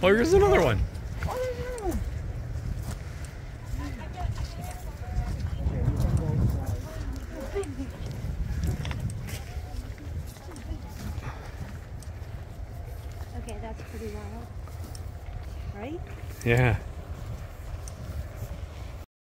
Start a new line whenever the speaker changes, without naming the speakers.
Oh, here's another one.
Okay, that's pretty wild. Right?
Yeah.